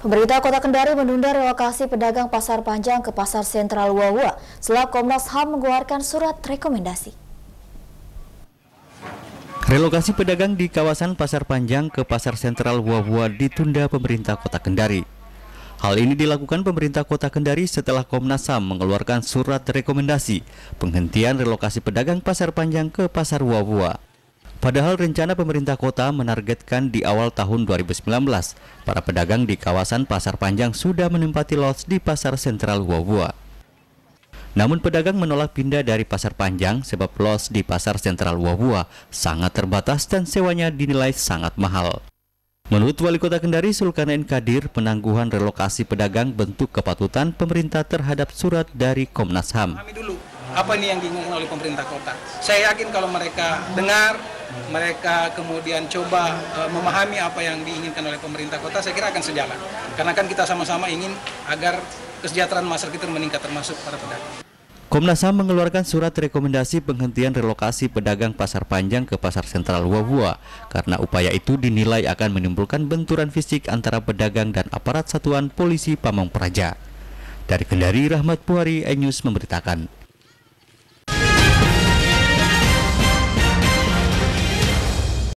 Pemerintah Kota Kendari menunda relokasi pedagang pasar panjang ke pasar sentral Wawa setelah Komnas HAM mengeluarkan surat rekomendasi. Relokasi pedagang di kawasan pasar panjang ke pasar sentral Wawa ditunda pemerintah Kota Kendari. Hal ini dilakukan pemerintah Kota Kendari setelah Komnas HAM mengeluarkan surat rekomendasi penghentian relokasi pedagang pasar panjang ke pasar Wawa. Padahal rencana pemerintah kota menargetkan di awal tahun 2019, para pedagang di kawasan Pasar Panjang sudah menempati los di Pasar Sentral Wawua. Namun pedagang menolak pindah dari Pasar Panjang sebab los di Pasar Sentral Wawua sangat terbatas dan sewanya dinilai sangat mahal. Menurut Wali Kota Kendari Sulkarnain Kadir, penangguhan relokasi pedagang bentuk kepatutan pemerintah terhadap surat dari Komnas HAM. Kami dulu apa ini yang diinginkan oleh pemerintah kota. Saya yakin kalau mereka dengar, mereka kemudian coba uh, memahami apa yang diinginkan oleh pemerintah kota, saya kira akan sejalan. Karena kan kita sama-sama ingin agar kesejahteraan masyarakat itu meningkat termasuk para pedagang. Komnas HAM mengeluarkan surat rekomendasi penghentian relokasi pedagang pasar panjang ke pasar sentral Wawua karena upaya itu dinilai akan menimbulkan benturan fisik antara pedagang dan aparat satuan polisi Pamong Praja. Dari Kendari, Rahmat Puari, Enyus memberitakan.